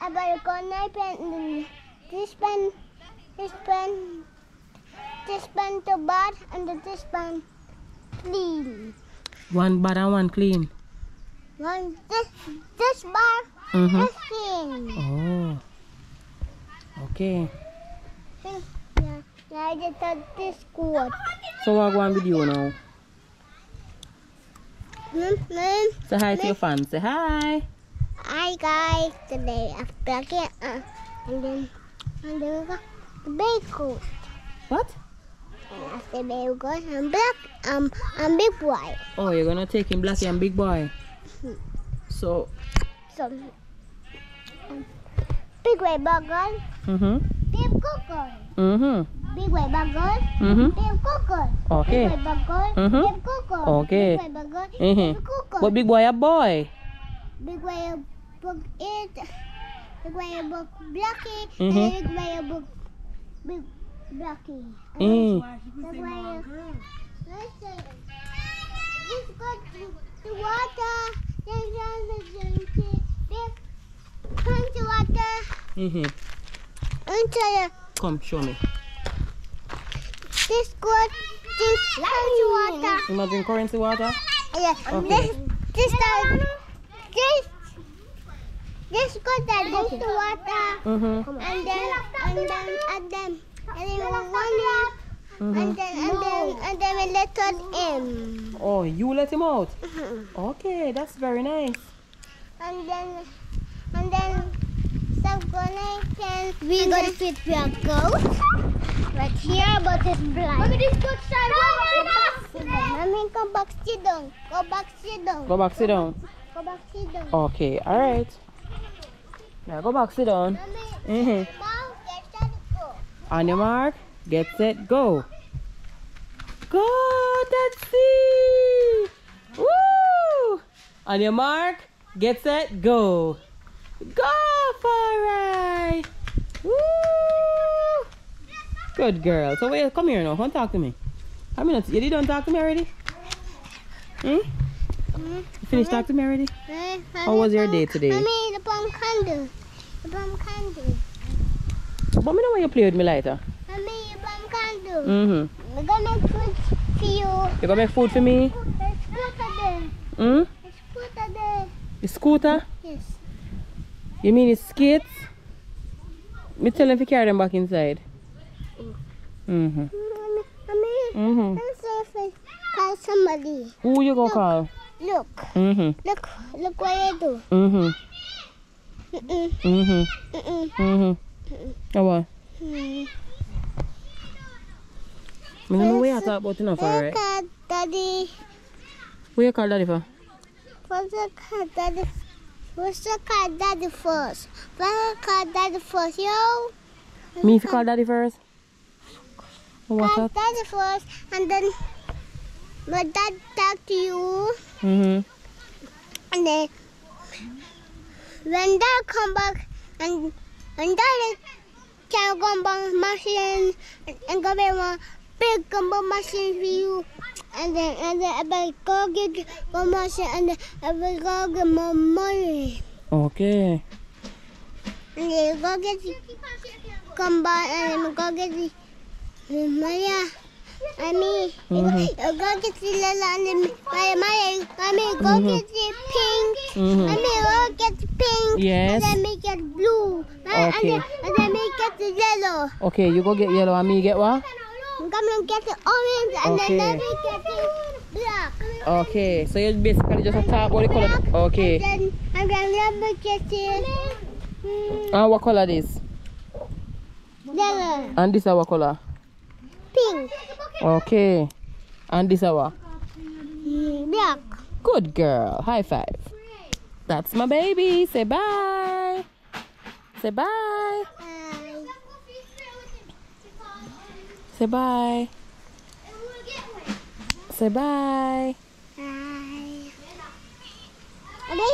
Aber you gonna pen this pen, this pen, this pen to bad and this pen clean. One bad and one clean. One this this bar Mm-hmm. is clean. Oh. Okay. Yeah, yeah, I just thought this good. So what going with you now? Mm, mm. Say hi to your fans. Say hi. Hi guys, today I'm back here, uh, and then and then we got the coat. What? And after the we got I'm black, um, I'm big boy. Oh, you're gonna take him Blackie and Big Boy. So, So, um, big boy burger, mm-hmm. big cooker, Mm-hmm. big boy burger, Mm-hmm. big cooker. Okay. Big boy burger, Mhm. big cooker. Okay. Big boy burger, Mhm. big cooker. But Big Boy a boy. Big boy book it. Big boy book Blackie. Mhm. And big boy book big Blackie. Mm. Big boy. Listen. Just go to the water. Then down the drink. Then come to water. Mm-hmm. Into the Come, show me. this good. This come to water. You want drink currency water? Yeah. Okay. This this uh, this this good that this the water. Mm-hmm. And then, and then, and then, and then we one lap, Mm-hmm. and then, and then, and then we let it in. Oh, you let him out? Okay, that's very nice. And then, and then, some gonna can we gonna fit your goat right here, but it's blind. Mommy, this goat side. Mommy, come back, sit down. Go back, sit down. Go back, sit down. Go back, sit down. Okay, alright. Now go back, sit down. To go. On your mark, get set, go. Go, Tatsi! Woo! On your mark, get set, go. Go, Farai! Woo! Good girl. So wait, come here now. Come talk to me. How many? You didn't talk to me already? Hmm? Mm. You finished talking to me already? Hey, How was your day today? Mommy, the palm candle. The palm candle. But me know when you play with me later. Mommy, the palm candle. Mm-hmm. We're gonna put for you. You gonna make food for me? There's scooter there. Hmm? There's scooter there. The scooter? Yes. You mean it's skates? Me tell them to carry them back inside. Mm-hmm. Mm-hmm. let's see if I call somebody. Who you gonna call? Look, Mm-hmm. look, look what I do. Mm-hmm. Mm-mm, Mm-hmm. mm-mm, Mm-hmm. Now what? mm. Me don't know what you talk about enough, Look alright? at daddy. Who you call daddy for? What's the card daddy? What's the card daddy first? What's the card daddy first, yo? Me if you call daddy first? That? daddy first, and then my dad talk to you, Mm-hmm. and then when dad come back, and and dad can go buy machine and, and go buy one big combo machine for you. And then, and then I will go get one machine, and then I will go get more money. Okay. And then go get the come back, and then go get the Maya. I mean, Mhm. you go get the Lala and then Maya, Maya, I mean, go Mhm. get the pink. Mhm. I mean, go get the pink. Yes. And then make it blue. And, Okay. and, then, and then make it the yellow. Okay, you go get yellow and me get what? I'm gonna get the orange and Okay. then let me get the black. Okay, so you basically just talk about the color. Okay. And then, let me get the mm, And what color is this? yellow, And this is what color? pink, Okay. And this mm, black. Good girl. High five. That's my baby. Say bye. Say bye. Bye. Say bye. Say. Bye. Ada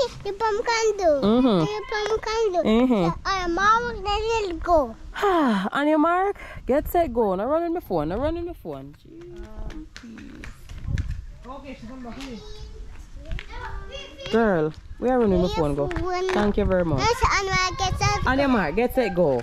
the. Mhm. The candle. Mhm. Uh, mom, let it go. On your mark. Get set, go. Now running my phone. Now running my phone. Girl. We are running the phone go. Thank you very much. Yes, and I get that. On your mark, get set, go.